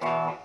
Bye.